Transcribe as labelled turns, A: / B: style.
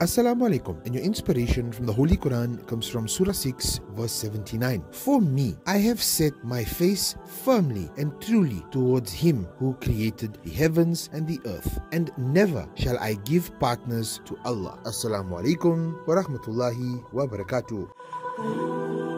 A: Assalamu alaikum. And your inspiration from the Holy Quran comes from Surah 6, verse 79. For me, I have set my face firmly and truly towards Him who created the heavens and the earth, and never shall I give partners to Allah. Assalamu alaikum wa rahmatullahi wa barakatuh.